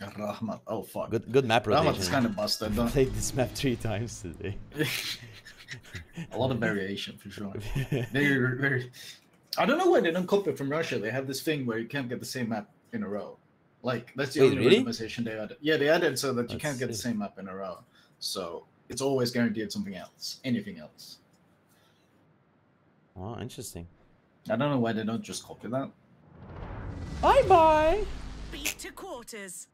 Rahmat. Oh fuck. Good good map rotation. Rahmat is kind of busted though. Played this map three times today. a lot of variation for sure. Very, very. I don't know why they don't copy it from Russia. They have this thing where you can't get the same map in a row. Like that's the Wait, only really? randomization they added. Yeah, they added so that you Let's can't get the same map in a row. So it's always guaranteed something else, anything else. Oh, interesting. I don't know why they don't just copy that. Bye bye. Beat to quarters.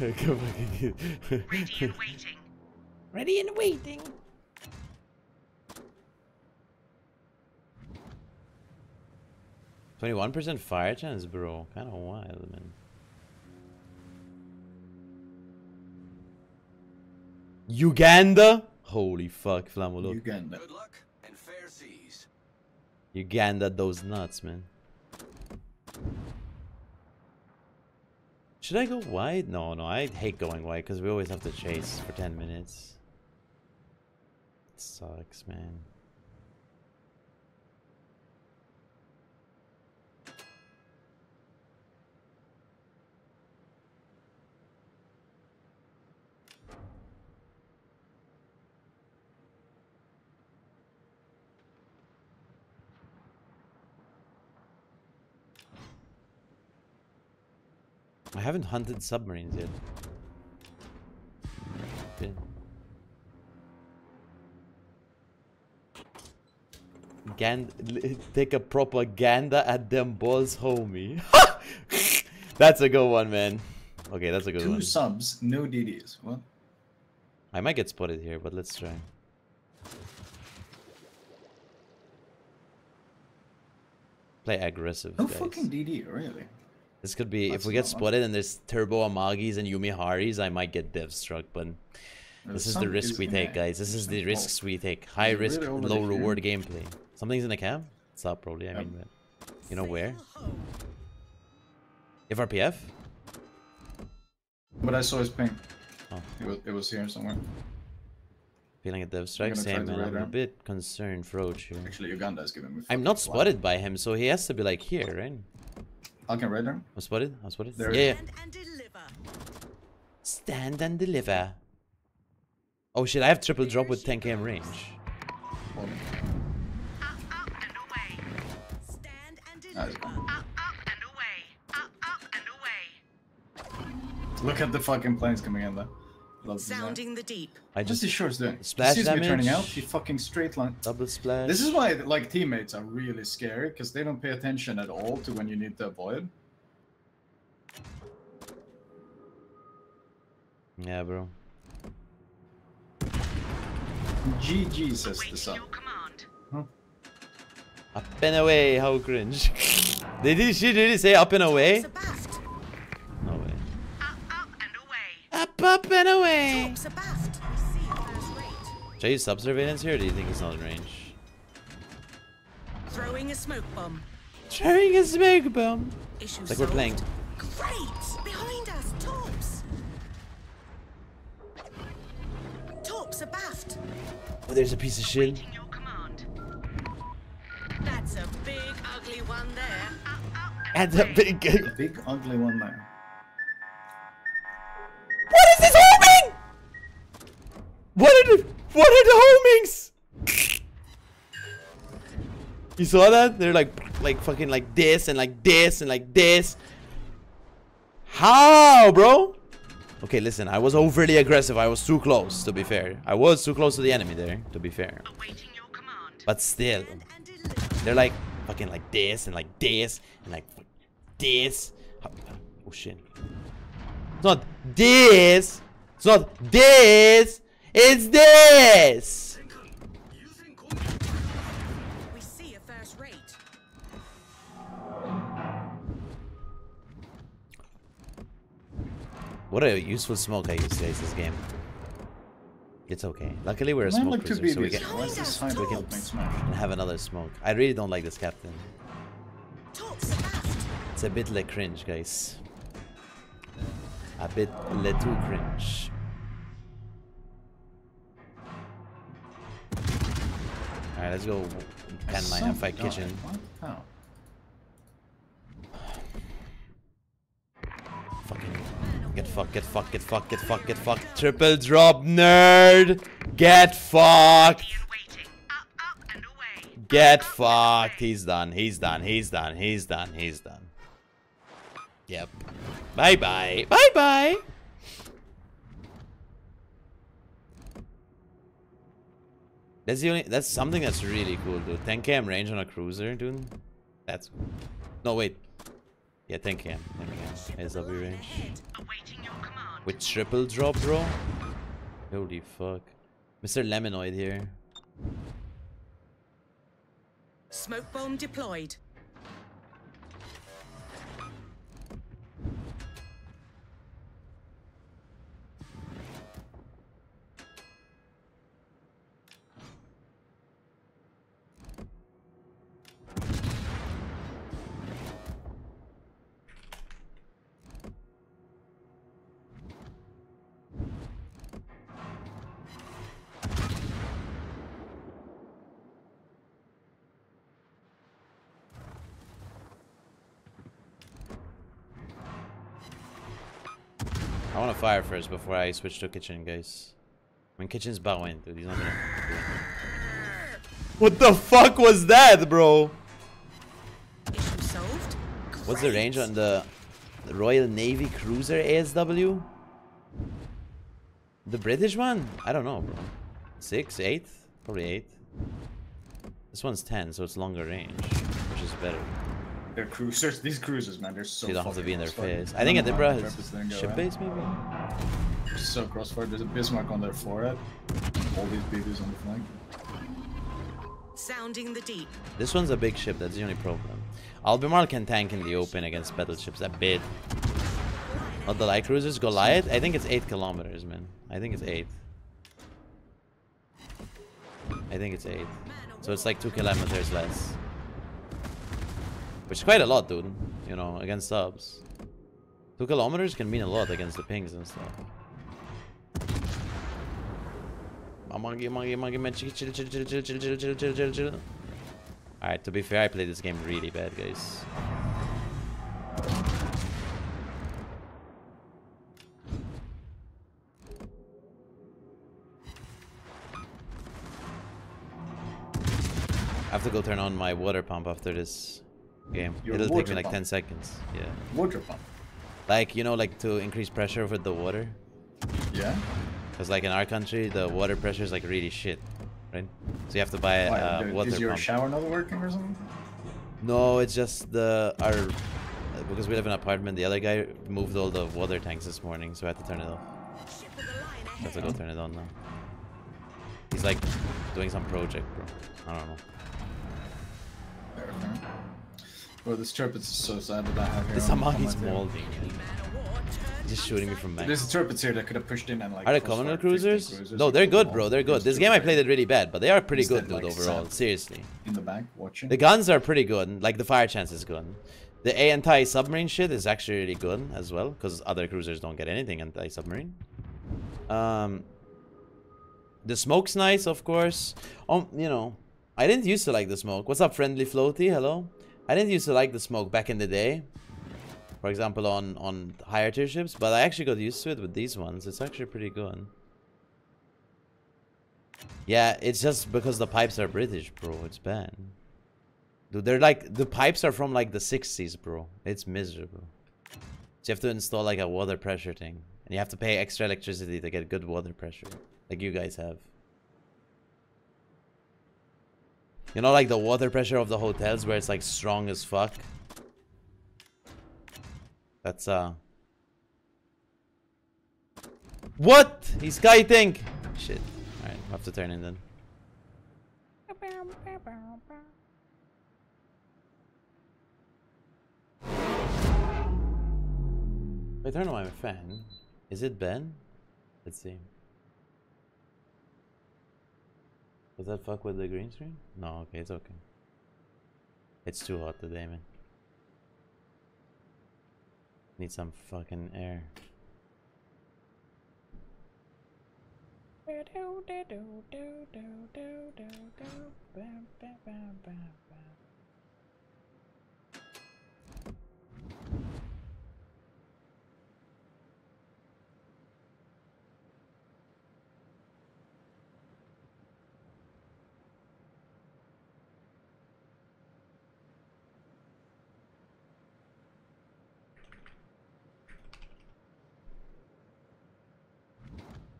Go back. Ready and waiting. Ready and waiting. Twenty-one percent fire chance, bro. Kind of wild, man. Uganda? Holy fuck, Flamolo. Uganda. Good luck and fair seas. Uganda those nuts, man. Should I go wide? No, no, I hate going wide because we always have to chase for 10 minutes. It sucks, man. I haven't hunted submarines yet. Been. Gan take a propaganda at them balls, homie. that's a good one, man. Okay, that's a good Two one. subs, no DDs. What? I might get spotted here, but let's try. Play aggressive, No guys. fucking DD, really. This could be if we get spotted and there's Turbo Amagis and Yumiharis, I might get dev struck, but this is the risk we take, guys. This is the risks we take. High risk, really low reward gameplay. Something's in the cab? It's up probably, I Yep. mean, you know where? If RPF? But I saw his ping. Oh. It was, it was here somewhere. Feeling a dev strike? Same man, I'm a bit concerned for Roach here. Actually, Uganda is giving me. I'm not spotted by him, so he has to be like here, right? I can radar. I'm spotted? I'm spotted? There yeah. Stand and deliver. Stand and deliver. Oh shit, I have triple drop with 10 km range. Up, up and away. Stand and deliver. Up, up and away. Up, up and away. Look at the fucking planes coming in there. Love this guy. Sounding the deep. I What's just this shorts doing? Splash he sees me turning out. damage. He fucking straight line. double splash. This is why like teammates are really scary because they don't pay attention at all to when you need to avoid. Yeah, bro. GG says the sun. your command. Up and away, how cringe. Did he, she really say up and away? Sabast. Up, up and away. Top Sabast. We see a first rate. Should I use sub-surveillance here or do you think he's not in range? Throwing a smoke bomb. Throwing a smoke bomb. Issue Like we're playing. Great! Behind us, tops! Tops abaft! Oh, there's a piece of shit. Waiting your command. That's a big ugly one there. Up, up, And a big. A big ugly one there. You saw that? They're like like fucking like this and like this and like this. How, bro? Okay, listen, I was overly aggressive. I was too close, to be fair. I was too close to the enemy there, to be fair. Awaiting your command. But still, Stand and deliver. they're like fucking like this and like this and like this. Oh shit. It's not this. It's not this. It's this. What a useful smoke I use today's this game. It's okay. Luckily, we're a Man, smoke look too cruiser, so we BBs. can, Why is this sign we can- smash? can have another smoke. I really don't like this captain. Talk. It's a bit le cringe, guys. A bit le too cringe. Alright, let's go can my Some fight guy. kitchen. Get fucked, get fucked, get fucked, get fucked, get fucked. Triple drop nerd! Get fucked! Waiting. Up, up, and away. Get fucked. He's done. He's done. He's done. He's done. He's done. Yep. Bye bye. Bye bye. That's the only. That's something that's really cool, dude. 10 km range on a cruiser, dude. That's. No wait. Yeah, 10 km. 10 km. SW range. Ahead. Awaiting your command. With triple drop, bro. Holy fuck. Mr. Lemonoid here. Smoke bomb deployed. I want to fire first before I switch to kitchen, guys. I mean, kitchen's bowing, dude. He's not gonna. What the fuck was that, bro? Issue solved. What's the range on the, the Royal Navy cruiser ASW? The British one? I don't know, bro. Six, eight, probably eight. This one's ten, so it's longer range, which is better. They're cruisers. These cruisers, man, they're so. So you don't have to be in their face. I think don't know Adibra why has purpose didn't go ship base, maybe. So crossfire. There's a Bismarck on their forehead. All these babies on the flank. Sounding the deep. This one's a big ship. That's the only problem. Albemarle can tank in the open against battleships a bit. Not the light cruisers. Goliath. I think it's eight kilometers, man. I think it's eight. I think it's eight. So it's like two kilometers less. Which is quite a lot, dude. You know, against subs. Two kilometers can mean a lot against the pings and stuff. Alright, to be fair, I played this game really bad, guys. I have to go turn on my water pump after this game. Your It'll take me like pump? 10 seconds. Yeah. Water pump. Like, you know, like to increase pressure with the water. Yeah. Because like in our country, the water pressure is like really shit, right? So you have to buy a uh, water is your pump. shower not working or something? No, it's just the our because we live in an apartment. The other guy moved all the water tanks this morning, so I had to turn it off. Ship with a line I have to go turn it on now. He's like doing some project, bro. I don't know. Well, this Tirpitz is so sad that I have here. This Amagi's molding. Just shooting me from back. There's Tirpitz here that could have pushed in and like. Are they Commoner cruisers? cruisers No, they're good, bro. They're good. This game I played it really bad, but they are pretty good, dude, like, overall. Seriously. in the back watching. The guns are pretty good. Like the fire chance is good. The anti-submarine shit is actually really good as well, because other cruisers don't get anything anti-submarine. Um, the smoke's nice, of course. Um, you know, I didn't used to like the smoke. What's up, friendly floaty? Hello. I didn't used to like the smoke back in the day. For example, on on higher tier ships, but I actually got used to it with these ones. It's actually pretty good. Yeah, it's just because the pipes are British, bro. It's bad. Dude, they're like the pipes are from like the 60s, bro. It's miserable. So you have to install like a water pressure thing, and you have to pay extra electricity to get good water pressure, like you guys have. You know, like the water pressure of the hotels where it's like strong as fuck. That's uh. What? He's kiting. Shit. All right, I have to turn in then. I turn on my fan, is it Ben? Let's see. Does that fuck with the green screen? No, okay, it's okay. It's too hot today, man. Need some fucking air.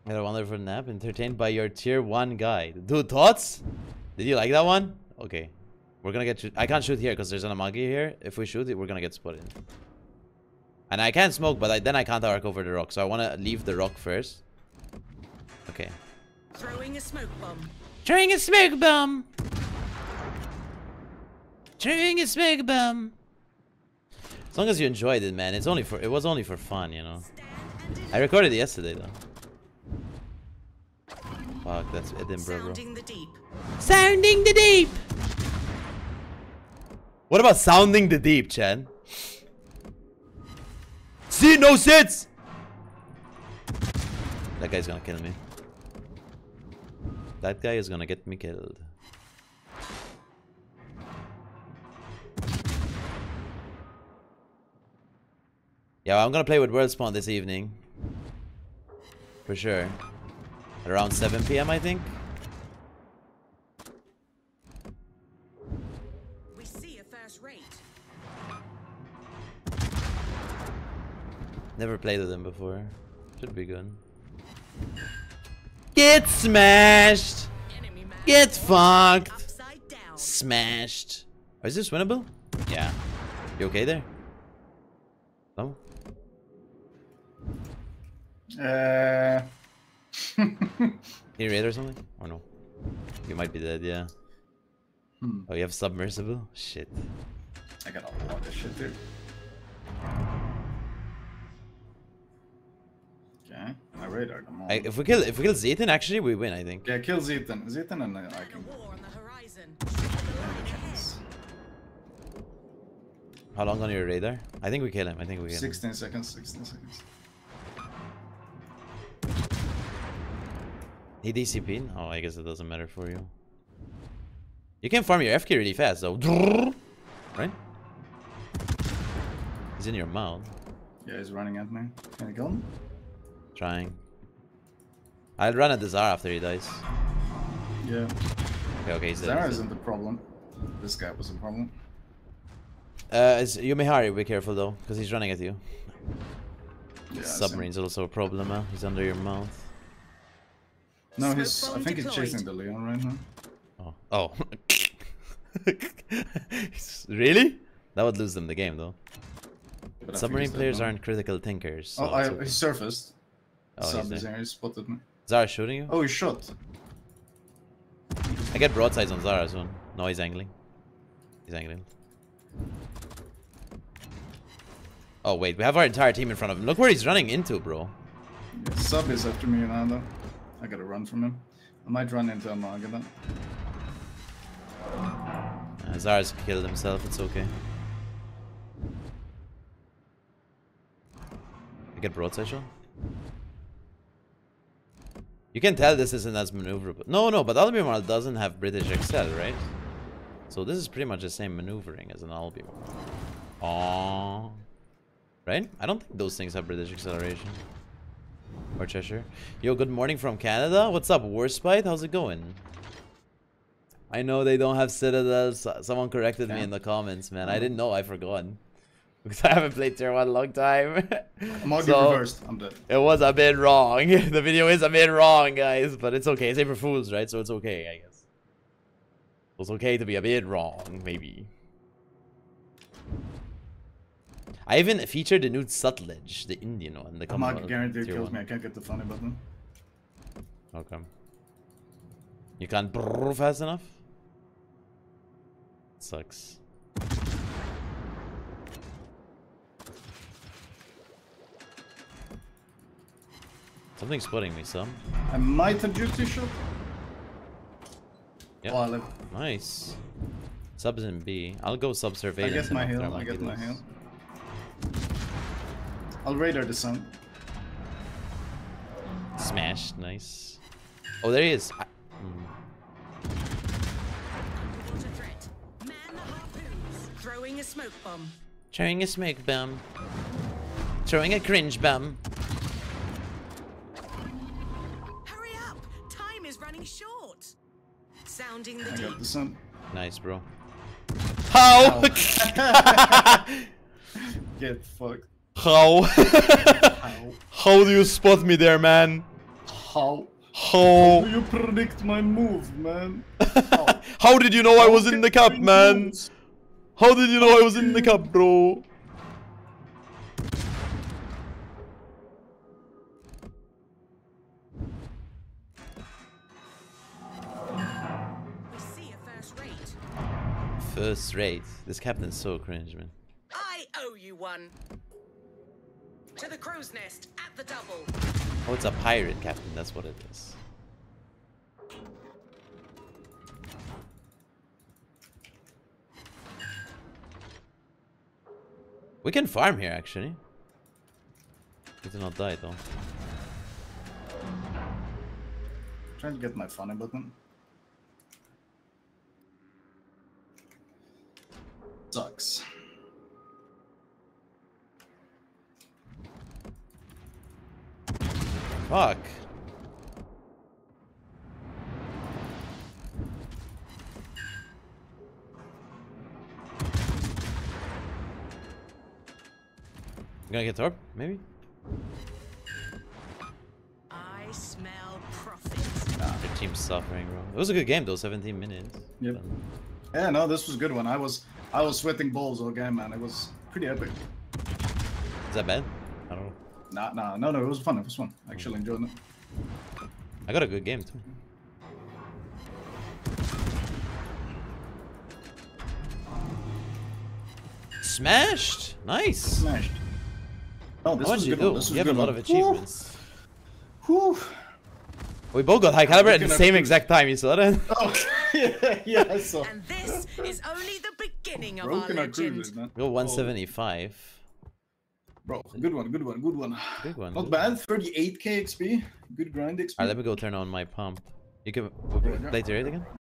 I had a wonderful nap, entertained by your tier 1 guy. Dude, thoughts? Did you like that one? Okay. We're gonna get... I can't shoot here because there's an Amagi here. If we shoot it, we're gonna get spotted. And I can't smoke, but I, then I can't arc over the rock. So I want to leave the rock first. Okay. Throwing a smoke bomb. Throwing a smoke bomb. Throwing a smoke bomb. As long as you enjoyed it, man. It's only for... It was only for fun, you know. I recorded it yesterday, though. Fuck, that's Edinburgh, sounding the deep. Sounding the deep. What about sounding the deep, Chen? See, no sits. That guy's gonna kill me. That guy is gonna get me killed. Yeah, I'm gonna play with World Spawn this evening. For sure. At around 7 p.m. I think. We see a first rate. Never played with him before. Should be good. Get smashed! Get fucked! Smashed. Oh, is this winnable? Yeah. You okay there? No? Uh, Can you raid or something? Or no? You might be dead, yeah. Hmm. Oh, you have submersible? Shit. I got a lot of shit there. Okay, I radar them all. I, if we kill if we kill Zayton, actually we win, I think. Yeah, kill Zetan. Zetan and I can. war on the horizon. The line ahead. How long on your radar? I think we kill him. I think we kill him. 16 seconds, 16 seconds. He DCP'd? Oh, I guess it doesn't matter for you. You can farm your FK really fast though. Right? He's in your mouth. Yeah, he's running at me. Can I kill him? Trying. I'll run at the Zara after he dies. Yeah. Okay, okay, he's dead. Zara isn't the problem. This guy was the problem. Uh, it's Yumihari, be careful though, because he's running at you. Yeah. Submarine's also a problem, uh, he's under your mouth. No, he's. I bomb think he's chasing the Leon right now. Oh. Oh. really? That would lose them the game though. But Submarine he's dead players aren't critical thinkers. Oh, so Oh, I, okay. he surfaced. Oh, he's Sub there. is there. He spotted me. Zara shooting you? Oh, he shot. I get broadsides on Zara soon. No, he's angling. He's angling. Oh wait, we have our entire team in front of him. Look where he's running into, bro. Yeah, Sub is after me now, though. I gotta run from him. I might run into Amagada. Uh, Zara's killed himself. It's okay. I get broadside shot. You can tell this isn't as maneuverable. No, no, but Albemarle doesn't have British Excel, right? So this is pretty much the same maneuvering as an Albemarle. Aww. Right? I don't think those things have British acceleration. Or Cheshire. Yo, good morning from Canada. What's up, Warspite? How's it going? I know they don't have citadels. Someone corrected me in the comments, man. I uh-huh. didn't know. I forgot. Because I haven't played Tier 1 a long time. I'm Amagi So- reversed. I'm dead. it was a bit wrong. the video is a bit wrong, guys. But it's okay. It's April Fools, right? So it's okay, I guess. It's okay to be a bit wrong, maybe. I even featured the new Sutlej, the Indian one. The Amagi Commonwealth guaranteed kills one. me. I can't get the funny button. Okay. You can't brrr fast enough? Sucks. Something's spotting me, some. I might have duty shot. Yep. I, Nice. Subs in B. I'll go sub I surveillance. get and my heal. I get my heal. I'll radar the sun. Smashed. Nice. Oh, there he is. I- hmm. Got a threat. Man the harpoons. Throwing a smoke bomb. Throwing a smoke bomb. Throwing a cringe bomb. Hurry up! Time is running short. Sounding the I got the sun. Nice, bro. How? Get fucked. How? How? How do you spot me there, man? How? How? Do you predict my move, man? How How did you know I was in the cup, man? How did you know I was in the cup, bro? We see a first rate. First rate. This captain's so cringe, man. I owe you one. To the crow's nest at the double. Oh, it's a pirate captain. That's what it is. We can farm here, actually. We did not die, though. Trying to get my funny button. Sucks. Fuck. You gonna get Torp? Maybe? I smell profit. Ah, Your team's suffering, bro. It was a good game, though. 17 minutes. Yep. But- Yeah, no, this was a good one. I was I was sweating balls all game, man. It was pretty epic. Is that bad? I don't know. Nah, nah, no, no, it was fun. It was fun. I actually mm. enjoyed it. I got a good game, too. Smashed! Nice! Smashed. Oh, this What was did a you good one. do? This was You have a lot one. of achievements. Whew. We both got high caliber at the same this. exact time, you saw that? Oh, yeah, yeah, I saw. And this is only the beginning of Broken our our legend. cruisers, man. Go 175. Bro, good one, good one, good one. Big one. Not good bad. 38k XP. Good grind XP. Alright, let me go turn on my pump. You can play turret again?